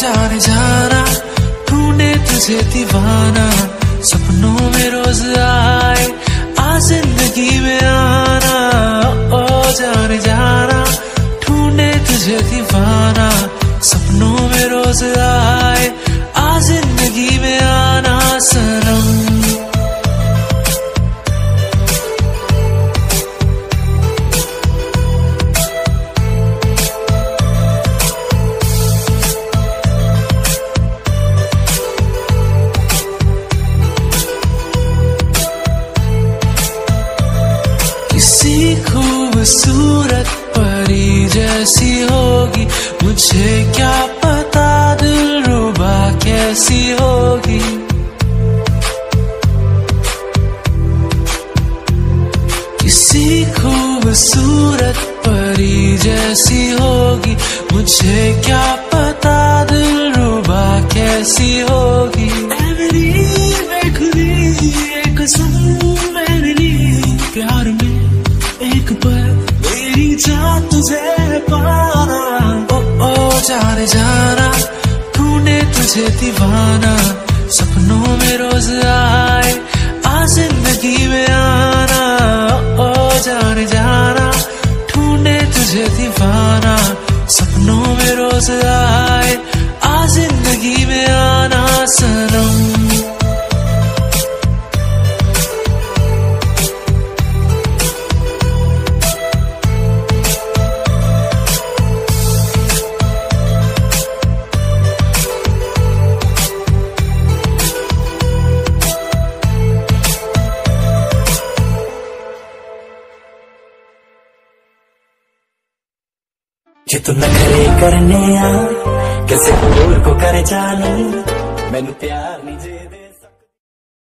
जाने जाना, ढूंढे तुझे दीवाना। सपनों में रोज आए आ ज़िंदगी में आना। ओ, जाने जाना, ढूंढे तुझे दीवाना। सपनों में रोज आए आ ज़िंदगी में आना। सनम किसी खूबसूरत परी जैसी होगी। मुझे क्या पता दिल रुबा कैसी होगी। किसी खूबसूरत परी जैसी होगी। मुझे क्या पता दिल रुबा कैसी होगी। तुझे दीवाना, सपनों में रोज आए आ ज़िंदगी में आना, ओ जान जाना, ढूंढे तुझे दीवाना, सपनों में रोज आए ਜੇ ਤੂੰ ਨਖਰੇ ਕਰਨੇ ਆ ਕਿਸੇ ਹੋਰ ਕੋ ਕਰ ਜਾਣੀ ਮੈਨੂੰ ਪਿਆਰ ਨਹੀਂ ਜੇ ਦੇ